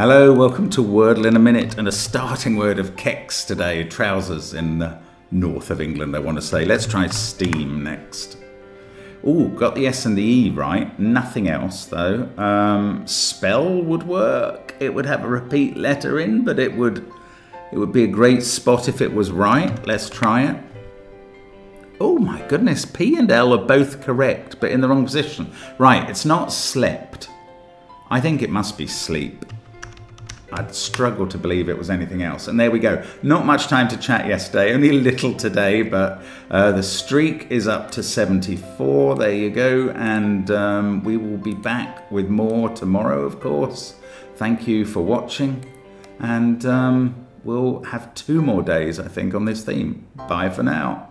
Hello, welcome to Wordle in a Minute and a starting word of keks today, trousers in the north of England, I want to say. Let's try steam next. Oh, got the S and the E right. Nothing else though. Um, spell would work. It would have a repeat letter in, but it would it would be a great spot if it was right. Let's try it. Oh my goodness, P and L are both correct, but in the wrong position. Right, it's not slept. I think it must be sleep. I'd struggle to believe it was anything else. And there we go. Not much time to chat yesterday, only a little today, but uh, the streak is up to 74. There you go. And um, we will be back with more tomorrow, of course. Thank you for watching. And um, we'll have two more days, I think, on this theme. Bye for now.